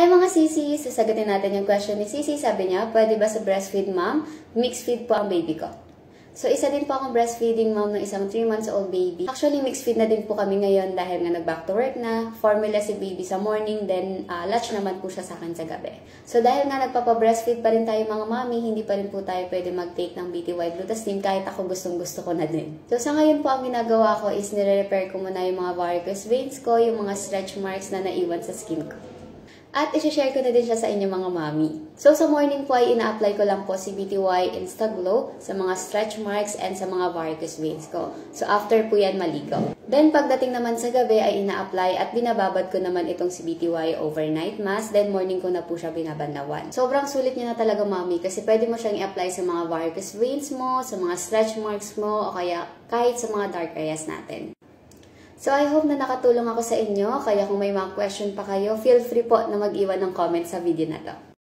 Hi mga sisi, sasagutin natin yung question ni Sisi. Sabi niya, pwede ba sa breastfeed mom, mixed feed po ang baby ko? So, isa din po akong breastfeeding mom ng isang 3 months old baby. Actually, mixed feed na din po kami ngayon dahil nga nag-back to work na. Formula si baby sa morning, then uh, lunch naman po siya sa akin sa gabi. So, dahil nga nagpapa-breastfeed pa rin tayo mga mami, hindi pa rin po tayo pwede mag-take ng BTY Glutastim kahit ako gustong gusto ko na din. So, sa ngayon po ang ginagawa ko is nire-repair ko muna yung mga varicose veins ko, yung mga stretch marks na naiwan sa skin ko. At isi-share ko na din siya sa inyo mga mami. So sa morning po ay ina-apply ko lang po si BTY Instaglow sa mga stretch marks and sa mga varicose veins ko. So after po yan maligo. Then pagdating naman sa gabi ay ina-apply at binababad ko naman itong si BTY overnight mask. Then morning ko na po siya binabanlawan. Sobrang sulit niya na talaga mami kasi pwede mo siyang i-apply sa mga varicose veins mo, sa mga stretch marks mo, o kaya kahit sa mga dark areas natin. So, I hope na nakatulong ako sa inyo. Kaya kung may mga question pa kayo, feel free po na mag-iwan ng comment sa video na to.